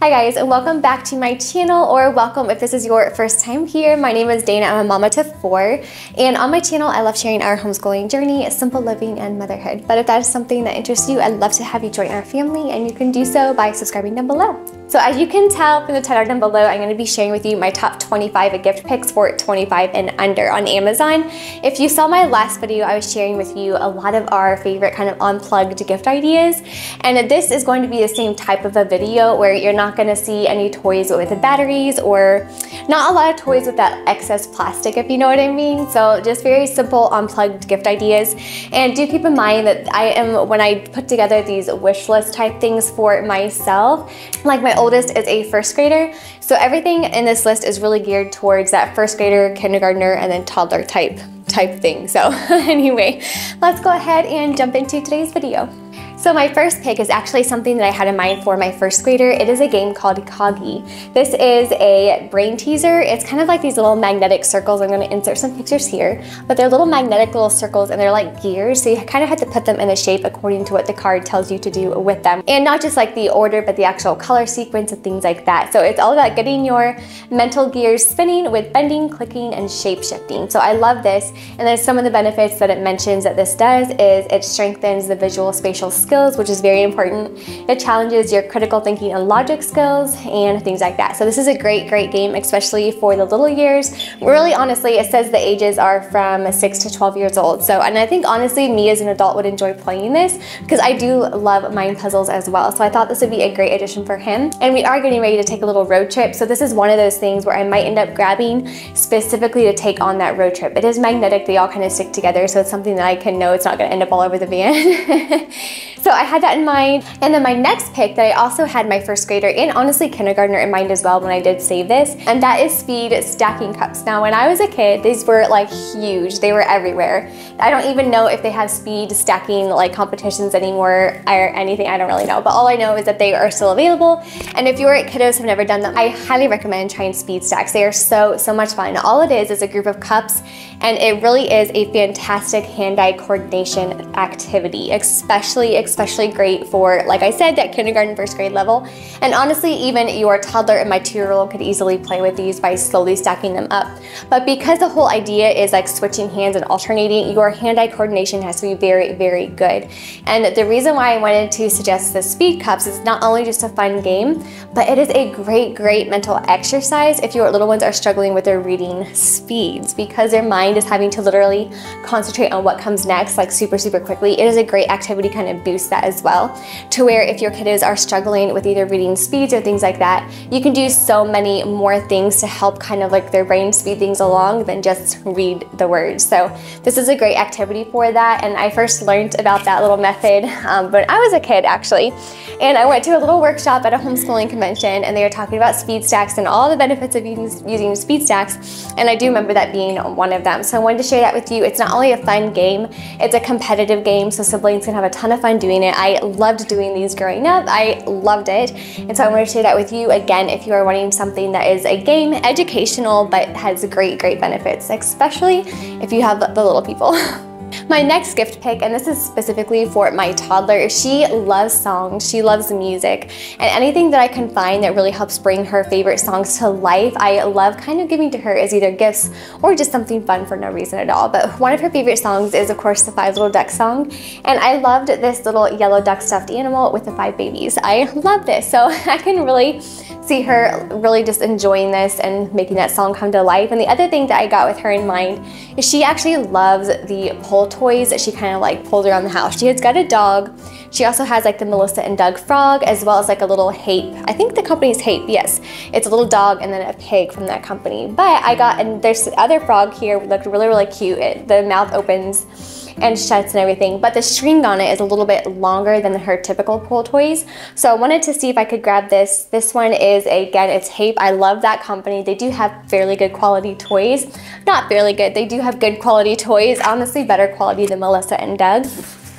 Hi guys, and welcome back to my channel, or welcome if this is your first time here. My name is Dana, I'm a mama to four, and on my channel I love sharing our homeschooling journey, simple living, and motherhood. But if that is something that interests you, I'd love to have you join our family, and you can do so by subscribing down below. So as you can tell from the title down below, I'm going to be sharing with you my top 25 gift picks for 25 and under on Amazon. If you saw my last video, I was sharing with you a lot of our favorite kind of unplugged gift ideas, and this is going to be the same type of a video where you're not not gonna see any toys with batteries or not a lot of toys with that excess plastic, if you know what I mean. So just very simple unplugged gift ideas. And do keep in mind that I am, when I put together these wish list type things for myself, like my oldest is a first grader. So everything in this list is really geared towards that first grader, kindergartner, and then toddler type type thing. So anyway, let's go ahead and jump into today's video. So my first pick is actually something that I had in mind for my first grader. It is a game called Coggy. This is a brain teaser. It's kind of like these little magnetic circles. I'm gonna insert some pictures here, but they're little magnetic little circles and they're like gears. So you kind of have to put them in the shape according to what the card tells you to do with them. And not just like the order, but the actual color sequence and things like that. So it's all about getting your mental gears spinning with bending, clicking, and shape shifting. So I love this. And then some of the benefits that it mentions that this does is it strengthens the visual spatial skills skills, which is very important. It challenges your critical thinking and logic skills and things like that. So this is a great, great game, especially for the little years. Really, honestly, it says the ages are from 6 to 12 years old. So, and I think honestly, me as an adult would enjoy playing this because I do love mind puzzles as well. So I thought this would be a great addition for him. And we are getting ready to take a little road trip. So this is one of those things where I might end up grabbing specifically to take on that road trip. It is magnetic, they all kind of stick together. So it's something that I can know it's not gonna end up all over the van. So I had that in mind. And then my next pick that I also had my first grader and honestly kindergartner in mind as well when I did save this, and that is speed stacking cups. Now when I was a kid, these were like huge. They were everywhere. I don't even know if they have speed stacking like competitions anymore or anything. I don't really know. But all I know is that they are still available. And if your kiddos have never done them, I highly recommend trying speed stacks. They are so, so much fun. All it is is a group of cups and it really is a fantastic hand-eye coordination activity, especially, especially great for, like I said, that kindergarten, first grade level. And honestly, even your toddler and my two-year-old could easily play with these by slowly stacking them up. But because the whole idea is like switching hands and alternating, your hand-eye coordination has to be very, very good. And the reason why I wanted to suggest the speed cups is not only just a fun game, but it is a great, great mental exercise if your little ones are struggling with their reading speeds because their mind mind is having to literally concentrate on what comes next like super, super quickly, it is a great activity kind of boost that as well. To where if your kiddos are struggling with either reading speeds or things like that, you can do so many more things to help kind of like their brain speed things along than just read the words. So this is a great activity for that. And I first learned about that little method um, when I was a kid actually. And I went to a little workshop at a homeschooling convention and they were talking about speed stacks and all the benefits of using, using speed stacks. And I do remember that being one of them. So I wanted to share that with you. It's not only a fun game, it's a competitive game, so siblings can have a ton of fun doing it. I loved doing these growing up. I loved it. And so I wanted to share that with you again if you are wanting something that is a game, educational, but has great, great benefits, especially if you have the little people. My next gift pick, and this is specifically for my toddler, she loves songs, she loves music, and anything that I can find that really helps bring her favorite songs to life, I love kind of giving to her as either gifts or just something fun for no reason at all. But one of her favorite songs is, of course, the Five Little Ducks song, and I loved this little yellow duck stuffed animal with the five babies. I love this, so I can really see her really just enjoying this and making that song come to life. And the other thing that I got with her in mind is she actually loves the toys that she kind of like pulls around the house. She has got a dog. She also has like the Melissa and Doug frog as well as like a little Hape. I think the company's Hape, yes. It's a little dog and then a pig from that company. But I got, and there's other frog here, looked really, really cute. It, the mouth opens and shuts and everything, but the string on it is a little bit longer than her typical pull toys. So I wanted to see if I could grab this. This one is, again, it's Hape. I love that company. They do have fairly good quality toys. Not fairly good, they do have good quality toys. Honestly, better quality than Melissa and Doug.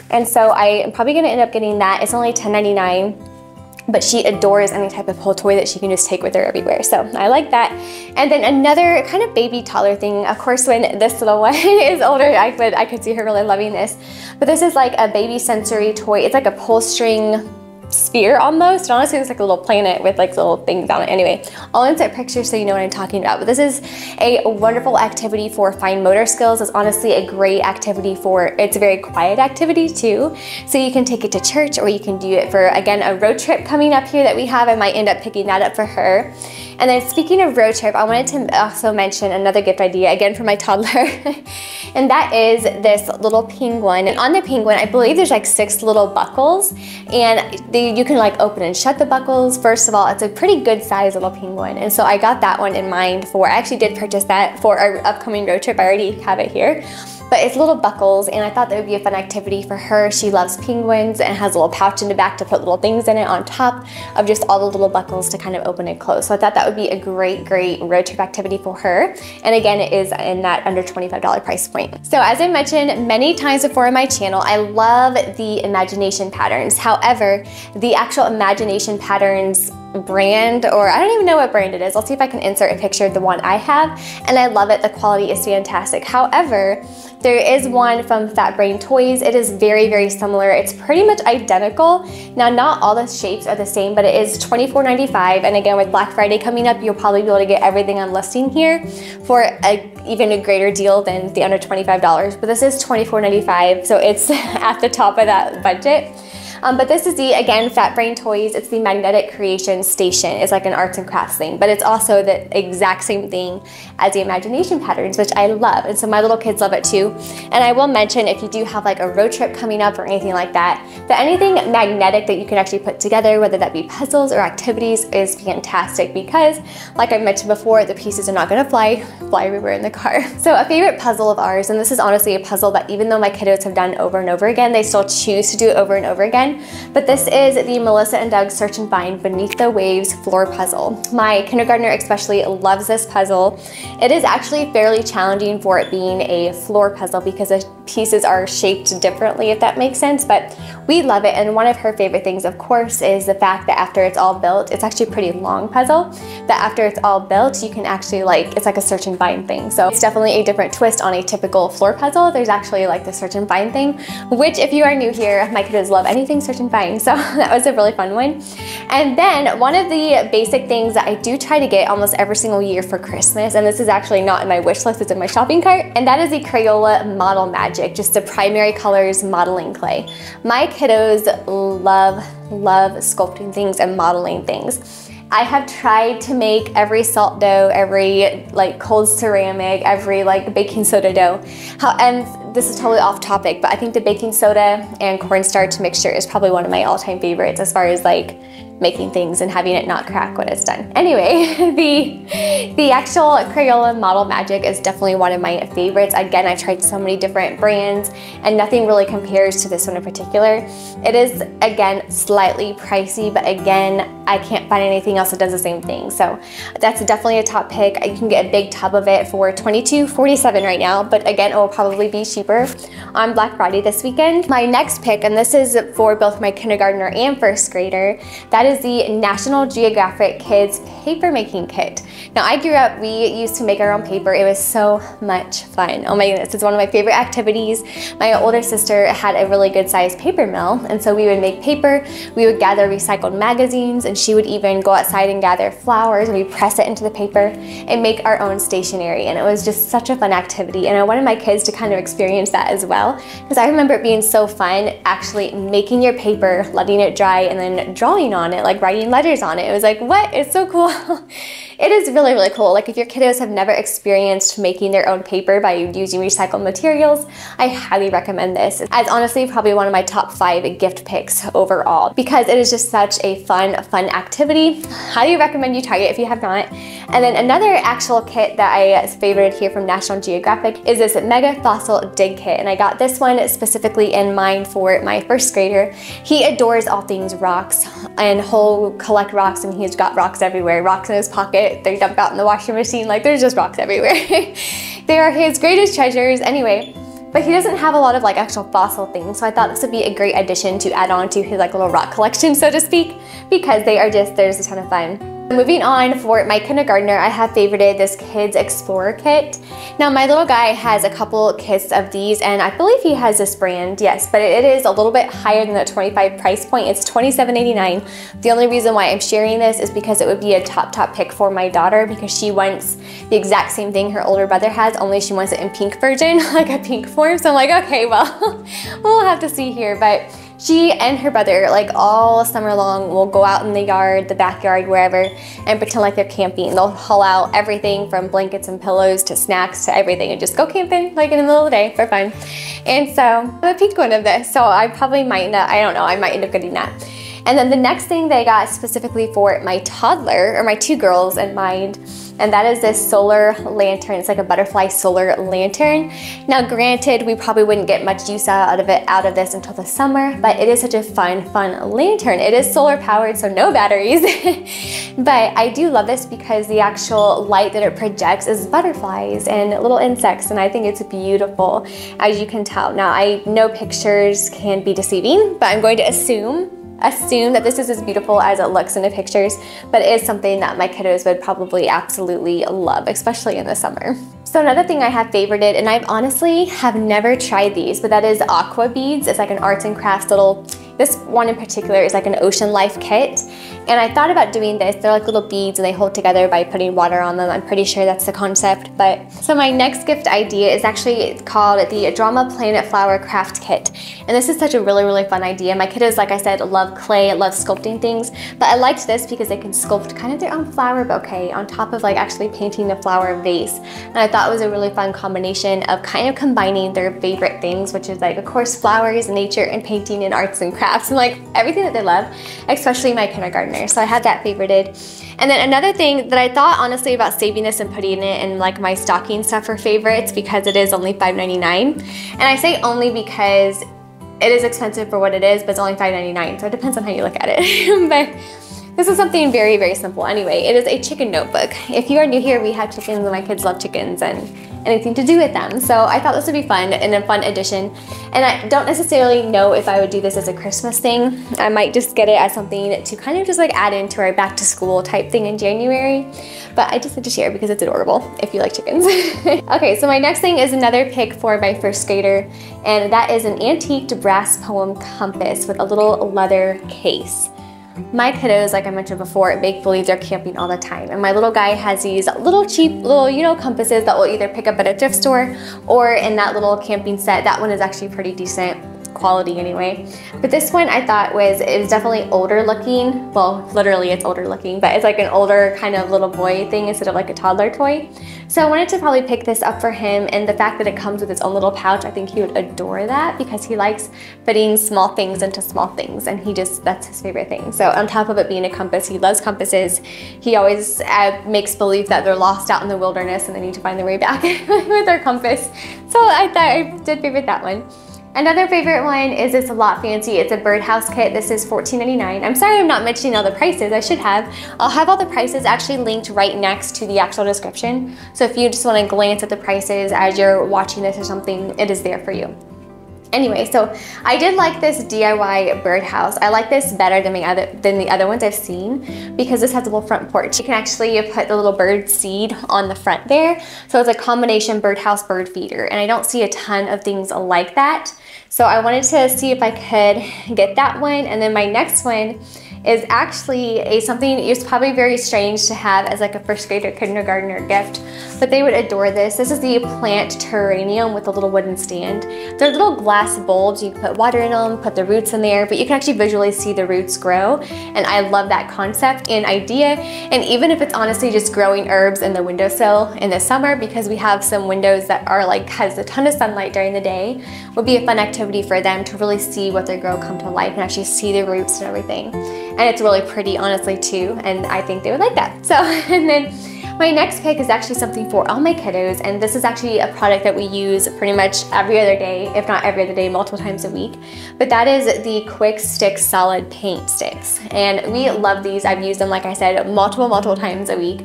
And so I am probably gonna end up getting that. It's only $10.99 but she adores any type of pull toy that she can just take with her everywhere. So I like that. And then another kind of baby toddler thing, of course, when this little one is older, I could, I could see her really loving this. But this is like a baby sensory toy. It's like a pull string sphere almost. It honestly looks like a little planet with like little things on it. Anyway, I'll insert pictures so you know what I'm talking about. But this is a wonderful activity for fine motor skills. It's honestly a great activity for, it's a very quiet activity too. So you can take it to church or you can do it for, again, a road trip coming up here that we have. I might end up picking that up for her. And then speaking of road trip, I wanted to also mention another gift idea, again for my toddler. and that is this little penguin. And on the penguin, I believe there's like six little buckles. And they, you can like open and shut the buckles. First of all, it's a pretty good size little penguin. And so I got that one in mind for, I actually did purchase that for our upcoming road trip. I already have it here but it's little buckles and I thought that would be a fun activity for her. She loves penguins and has a little pouch in the back to put little things in it on top of just all the little buckles to kind of open and close. So I thought that would be a great, great road trip activity for her. And again, it is in that under $25 price point. So as I mentioned many times before on my channel, I love the imagination patterns. However, the actual imagination patterns brand or I don't even know what brand it is. I'll see if I can insert a picture of the one I have and I love it. The quality is fantastic. However, there is one from Fat Brain Toys. It is very, very similar. It's pretty much identical. Now, not all the shapes are the same, but it is $24.95. And again, with Black Friday coming up, you'll probably be able to get everything on listing here for a, even a greater deal than the under $25. But this is $24.95, so it's at the top of that budget. Um, but this is the, again, Fat Brain Toys. It's the Magnetic Creation Station. It's like an arts and crafts thing, but it's also the exact same thing as the Imagination Patterns, which I love. And so my little kids love it too. And I will mention if you do have like a road trip coming up or anything like that, that anything magnetic that you can actually put together, whether that be puzzles or activities, is fantastic because, like I mentioned before, the pieces are not gonna fly, fly everywhere in the car. So a favorite puzzle of ours, and this is honestly a puzzle that even though my kiddos have done over and over again, they still choose to do it over and over again but this is the Melissa and Doug Search and Find Beneath the Waves floor puzzle. My kindergartner especially loves this puzzle. It is actually fairly challenging for it being a floor puzzle because the pieces are shaped differently, if that makes sense, but we love it. And one of her favorite things, of course, is the fact that after it's all built, it's actually a pretty long puzzle, that after it's all built, you can actually like, it's like a search and find thing. So it's definitely a different twist on a typical floor puzzle. There's actually like the search and find thing, which if you are new here, my kids love anything search and find. So that was a really fun one. And then one of the basic things that I do try to get almost every single year for Christmas, and this is actually not in my wish list, it's in my shopping cart, and that is the Crayola Model Magic, just the primary colors modeling clay. My kiddos love, love sculpting things and modeling things. I have tried to make every salt dough, every like cold ceramic, every like baking soda dough. How, and this is totally off topic, but I think the baking soda and cornstarch mixture is probably one of my all-time favorites as far as like making things and having it not crack when it's done. Anyway, the, the actual Crayola Model Magic is definitely one of my favorites. Again, I've tried so many different brands and nothing really compares to this one in particular. It is, again, slightly pricey, but again, I can't find anything else that does the same thing. So that's definitely a top pick. You can get a big tub of it for $22.47 right now, but again, it will probably be cheaper on Black Friday this weekend. My next pick, and this is for both my kindergartner and first grader, that is the National Geographic Kids Paper Making Kit. Now I grew up, we used to make our own paper. It was so much fun. Oh my goodness, it's one of my favorite activities. My older sister had a really good sized paper mill, and so we would make paper, we would gather recycled magazines, and she would even go outside and gather flowers, and we press it into the paper and make our own stationery. And it was just such a fun activity. And I wanted my kids to kind of experience that as well, because I remember it being so fun actually making your paper, letting it dry, and then drawing on it, like writing letters on it. It was like, what? It's so cool. it is really, really cool. Like if your kiddos have never experienced making their own paper by using recycled materials, I highly recommend this. As honestly, probably one of my top five gift picks overall because it is just such a fun, fun activity. Highly recommend you try it if you have not. And then another actual kit that I favorited here from National Geographic is this Mega Fossil Dig Kit. And I got this one specifically in mind for my first grader. He adores all things rocks and he'll collect rocks and he's got rocks everywhere. Rocks in his pocket, they dump out in the washing machine, like there's just rocks everywhere. they are his greatest treasures anyway. But he doesn't have a lot of like actual fossil things, so I thought this would be a great addition to add on to his like little rock collection, so to speak, because they are just, there's a ton of fun. Moving on for my kindergartner, I have favorited this Kids Explorer kit. Now my little guy has a couple kits of these and I believe he has this brand, yes, but it is a little bit higher than the 25 price point. It's $27.89. The only reason why I'm sharing this is because it would be a top top pick for my daughter because she wants the exact same thing her older brother has, only she wants it in pink version, like a pink form. So I'm like, okay, well, we'll have to see here. But she and her brother, like all summer long, will go out in the yard, the backyard, wherever, and pretend like they're camping. They'll haul out everything from blankets and pillows to snacks to everything and just go camping like in the middle of the day for fun. And so I'm a pink one of this, so I probably might not, I don't know, I might end up getting that. And then the next thing that I got specifically for my toddler, or my two girls in mind, and that is this solar lantern. It's like a butterfly solar lantern. Now granted, we probably wouldn't get much use out of it out of this until the summer, but it is such a fun, fun lantern. It is solar powered, so no batteries. but I do love this because the actual light that it projects is butterflies and little insects, and I think it's beautiful, as you can tell. Now, I know pictures can be deceiving, but I'm going to assume assume that this is as beautiful as it looks in the pictures, but it is something that my kiddos would probably absolutely love, especially in the summer. So another thing I have favorited, and I honestly have never tried these, but that is aqua beads. It's like an arts and crafts little this one in particular is like an ocean life kit. And I thought about doing this. They're like little beads and they hold together by putting water on them. I'm pretty sure that's the concept. But so my next gift idea is actually called the Drama Planet Flower Craft Kit. And this is such a really, really fun idea. My kiddos, like I said, love clay, love sculpting things. But I liked this because they can sculpt kind of their own flower bouquet on top of like actually painting the flower vase. And I thought it was a really fun combination of kind of combining their favorite things, which is like, of course, flowers, nature, and painting and arts and crafts crafts and like everything that they love, especially my kindergartner. So I had that favorited. And then another thing that I thought honestly about saving this and putting it in like my stocking stuffer favorites because it is only $5.99. And I say only because it is expensive for what it is, but it's only $5.99. So it depends on how you look at it. but this is something very, very simple anyway. It is a chicken notebook. If you are new here, we have chickens and my kids love chickens and anything to do with them. So I thought this would be fun and a fun addition. And I don't necessarily know if I would do this as a Christmas thing. I might just get it as something to kind of just like add into our back to school type thing in January. But I just had to share because it's adorable if you like chickens. okay, so my next thing is another pick for my first grader. And that is an antiqued brass poem compass with a little leather case. My kiddos, like I mentioned before, make believe they're camping all the time. And my little guy has these little cheap little, you know, compasses that we'll either pick up at a thrift store or in that little camping set. That one is actually pretty decent quality anyway. But this one I thought was, it was definitely older looking. Well, literally it's older looking, but it's like an older kind of little boy thing instead of like a toddler toy. So I wanted to probably pick this up for him and the fact that it comes with its own little pouch, I think he would adore that because he likes fitting small things into small things and he just, that's his favorite thing. So on top of it being a compass, he loves compasses. He always uh, makes believe that they're lost out in the wilderness and they need to find their way back with their compass. So I thought I did favorite that one. Another favorite one is this a lot fancy. It's a birdhouse kit. This is $14.99. I'm sorry I'm not mentioning all the prices. I should have. I'll have all the prices actually linked right next to the actual description. So if you just want to glance at the prices as you're watching this or something, it is there for you. Anyway, so I did like this DIY birdhouse. I like this better than the other than the other ones I've seen because this has a little front porch. You can actually put the little bird seed on the front there. So it's a combination birdhouse bird feeder and I don't see a ton of things like that. So I wanted to see if I could get that one and then my next one is actually a something it's probably very strange to have as like a first grader kindergartner gift, but they would adore this. This is the plant terrarium with a little wooden stand. They're little glass bulbs. You can put water in them, put the roots in there, but you can actually visually see the roots grow. And I love that concept and idea. And even if it's honestly just growing herbs in the windowsill in the summer, because we have some windows that are like has a ton of sunlight during the day, would be a fun activity for them to really see what they grow come to life and actually see the roots and everything. And it's really pretty, honestly, too, and I think they would like that. So, and then my next pick is actually something for all my kiddos, and this is actually a product that we use pretty much every other day, if not every other day, multiple times a week. But that is the Kwik Stix Solid Paint Sticks. And we love these. I've used them, like I said, multiple, multiple times a week.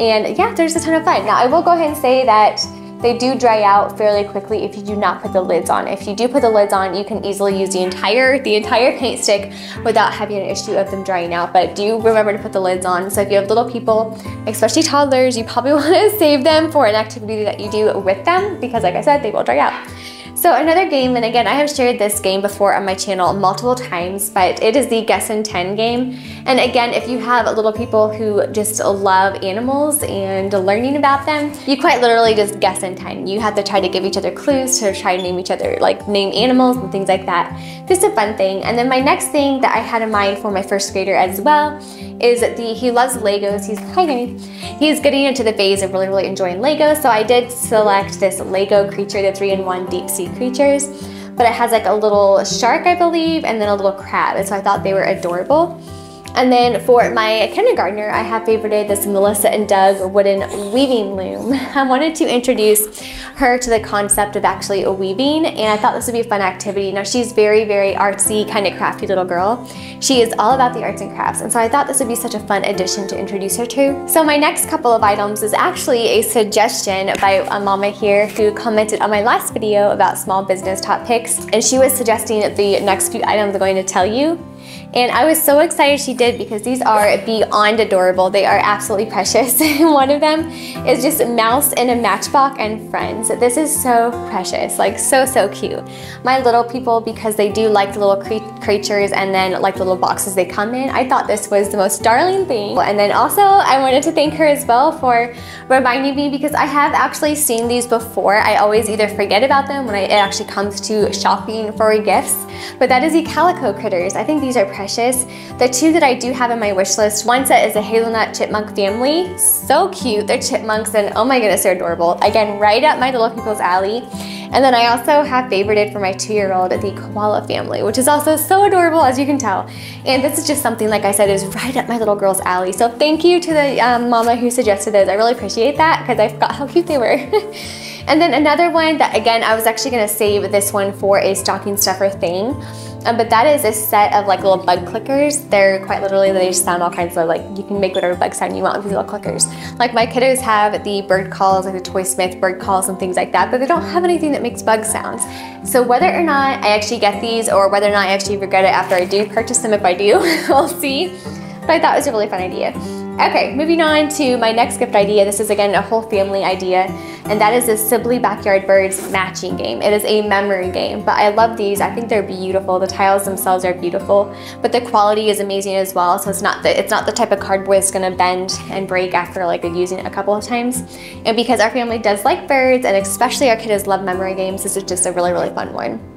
And yeah, there's a ton of fun. Now, I will go ahead and say that they do dry out fairly quickly if you do not put the lids on. If you do put the lids on, you can easily use the entire, the entire paint stick without having an issue of them drying out. But do remember to put the lids on. So if you have little people, especially toddlers, you probably want to save them for an activity that you do with them because like I said, they will dry out. So another game, and again, I have shared this game before on my channel multiple times, but it is the Guess in 10 game. And again, if you have little people who just love animals and learning about them, you quite literally just guess in 10. You have to try to give each other clues to try to name each other, like name animals and things like that. Just a fun thing. And then my next thing that I had in mind for my first grader as well is the, he loves Legos. He's, hi. He's getting into the phase of really, really enjoying Legos. So I did select this Lego creature, the three-in-one deep sea creatures, but it has like a little shark, I believe, and then a little crab. And so I thought they were adorable. And then for my kindergartner, I have favorited this Melissa and Doug wooden weaving loom. I wanted to introduce her to the concept of actually weaving, and I thought this would be a fun activity. Now she's very, very artsy, kind of crafty little girl. She is all about the arts and crafts, and so I thought this would be such a fun addition to introduce her to. So my next couple of items is actually a suggestion by a mama here who commented on my last video about small business top picks, and she was suggesting the next few items I'm going to tell you. And I was so excited she did because these are beyond adorable. They are absolutely precious. One of them is just mouse in a matchbox and friends. This is so precious, like so, so cute. My little people, because they do like the little cre creatures and then like the little boxes they come in, I thought this was the most darling thing. And then also I wanted to thank her as well for reminding me because I have actually seen these before. I always either forget about them when I, it actually comes to shopping for gifts, but that is the Calico Critters. I think these are precious. The two that I do have in my wish list, one set is the Hazelnut Chipmunk family. So cute, they're chipmunks and oh my goodness, they're adorable. Again, right up my little people's alley. And then I also have favorited for my two-year-old the koala family, which is also so adorable as you can tell. And this is just something, like I said, is right up my little girl's alley. So thank you to the um, mama who suggested those. I really appreciate that because I forgot how cute they were. and then another one that, again, I was actually gonna save this one for a stocking stuffer thing. Um, but that is a set of like little bug clickers. They're quite literally, they just sound all kinds of like, you can make whatever bug sound you want with these little clickers. Like my kiddos have the bird calls, like the Toysmith bird calls and things like that, but they don't have anything that makes bug sounds. So whether or not I actually get these or whether or not I actually regret it after I do purchase them, if I do, we'll see. But I thought it was a really fun idea. Okay, moving on to my next gift idea. This is again a whole family idea, and that is the Sibley Backyard Birds matching game. It is a memory game, but I love these. I think they're beautiful. The tiles themselves are beautiful, but the quality is amazing as well. So it's not the it's not the type of cardboard that's gonna bend and break after like using it a couple of times. And because our family does like birds, and especially our kiddos love memory games, this is just a really really fun one.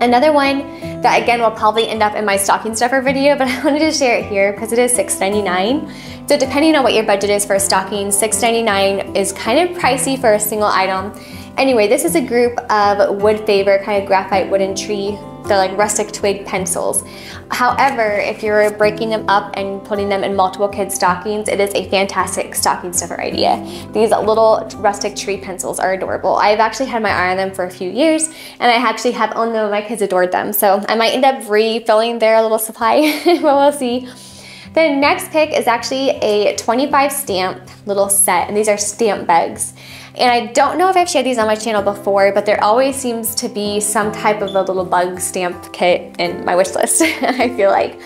Another one that again will probably end up in my stocking stuffer video, but I wanted to share it here because it is $6.99. So depending on what your budget is for a stocking, $6.99 is kind of pricey for a single item. Anyway, this is a group of wood favor, kind of graphite wooden tree they're like rustic twig pencils. However, if you're breaking them up and putting them in multiple kids' stockings, it is a fantastic stocking stuffer idea. These little rustic tree pencils are adorable. I've actually had my eye on them for a few years, and I actually have oh owned them. My kids adored them, so I might end up refilling their little supply, but we'll see. The next pick is actually a 25 stamp little set, and these are stamp bags. And I don't know if I've shared these on my channel before, but there always seems to be some type of a little bug stamp kit in my wish list, I feel like.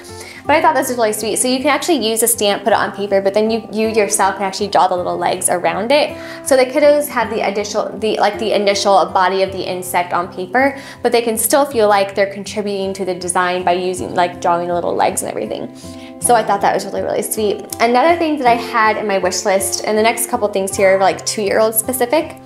But I thought this was really sweet. So you can actually use a stamp, put it on paper, but then you, you yourself can actually draw the little legs around it. So the kiddos have the initial, the like the initial body of the insect on paper, but they can still feel like they're contributing to the design by using like drawing the little legs and everything. So I thought that was really, really sweet. Another thing that I had in my wish list, and the next couple things here are like two-year-old specific,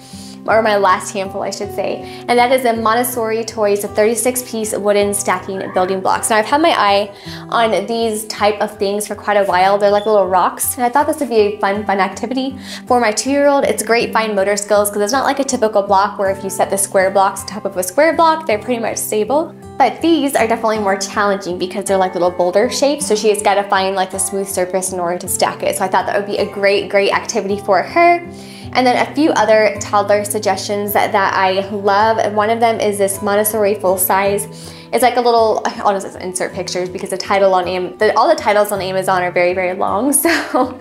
or my last handful, I should say, and that is a Montessori Toys 36-piece wooden stacking building blocks. Now I've had my eye on these type of things for quite a while. They're like little rocks, and I thought this would be a fun, fun activity. For my two-year-old, it's great fine motor skills because it's not like a typical block where if you set the square blocks on top of a square block, they're pretty much stable. But these are definitely more challenging because they're like little boulder shapes. So she has got to find like the smooth surface in order to stack it. So I thought that would be a great, great activity for her. And then a few other toddler suggestions that, that I love. And one of them is this Montessori full size. It's like a little, I'll just insert pictures because the title on the, all the titles on Amazon are very, very long. So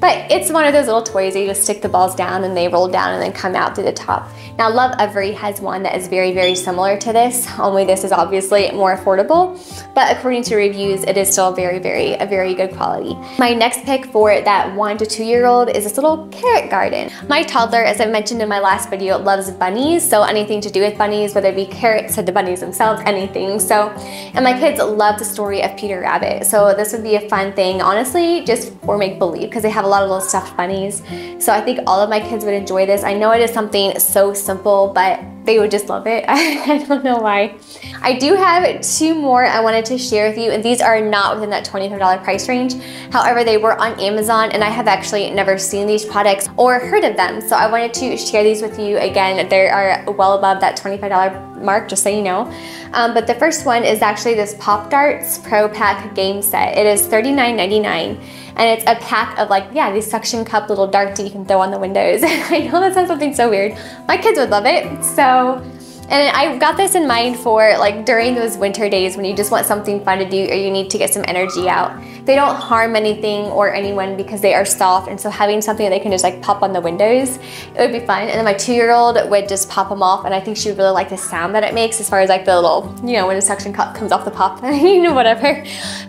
But it's one of those little toys you just stick the balls down and they roll down and then come out through the top. Now Lovevery has one that is very, very similar to this, only this is obviously more affordable. But according to reviews, it is still very, very, a very good quality. My next pick for that one to two year old is this little carrot garden. My toddler, as I mentioned in my last video, loves bunnies. So anything to do with bunnies, whether it be carrots or the bunnies themselves, anything. So, and my kids love the story of Peter Rabbit. So this would be a fun thing, honestly, just for make believe, because they have a lot of little stuffed bunnies. So I think all of my kids would enjoy this. I know it is something so simple, but they would just love it. I don't know why. I do have two more I wanted to share with you, and these are not within that $25 price range. However, they were on Amazon, and I have actually never seen these products or heard of them. So I wanted to share these with you. Again, they are well above that $25 mark, just so you know. Um, but the first one is actually this Pop Darts Pro Pack game set. It is $39.99 and it's a pack of like, yeah, these suction cup little darts that you can throw on the windows. I know that sounds something so weird. My kids would love it. So and I got this in mind for like during those winter days when you just want something fun to do or you need to get some energy out. They don't harm anything or anyone because they are soft and so having something that they can just like pop on the windows, it would be fun. And then my two-year-old would just pop them off and I think she would really like the sound that it makes as far as like the little, you know, when a suction cup comes off the pop, you know, whatever.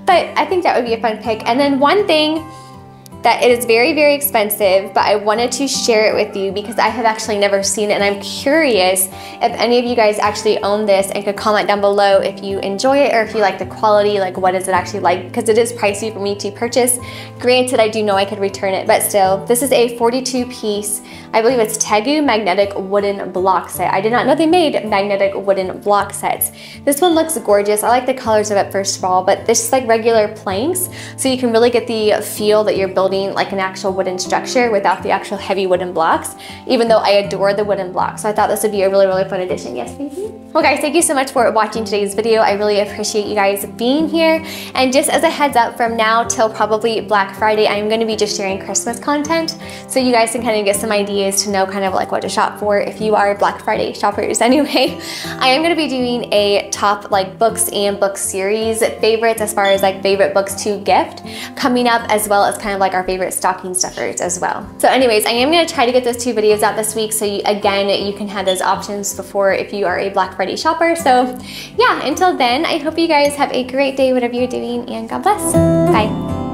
But I think that would be a fun pick. And then one thing that it is very, very expensive, but I wanted to share it with you because I have actually never seen it and I'm curious if any of you guys actually own this and could comment down below if you enjoy it or if you like the quality, like what is it actually like, because it is pricey for me to purchase. Granted, I do know I could return it, but still, this is a 42 piece, I believe it's Tegu magnetic wooden block set. I did not know they made magnetic wooden block sets. This one looks gorgeous. I like the colors of it first of all, but this is like regular planks, so you can really get the feel that you're building building like an actual wooden structure without the actual heavy wooden blocks, even though I adore the wooden blocks. So I thought this would be a really, really fun addition. Yes, baby? Well guys, thank you so much for watching today's video. I really appreciate you guys being here. And just as a heads up, from now till probably Black Friday, I'm gonna be just sharing Christmas content. So you guys can kind of get some ideas to know kind of like what to shop for if you are Black Friday shoppers anyway. I am gonna be doing a top like books and book series favorites as far as like favorite books to gift coming up as well as kind of like our favorite stocking stuffers as well. So anyways, I am gonna try to get those two videos out this week so you, again, you can have those options before if you are a Black Friday shopper. So yeah, until then, I hope you guys have a great day, whatever you're doing, and God bless. Bye.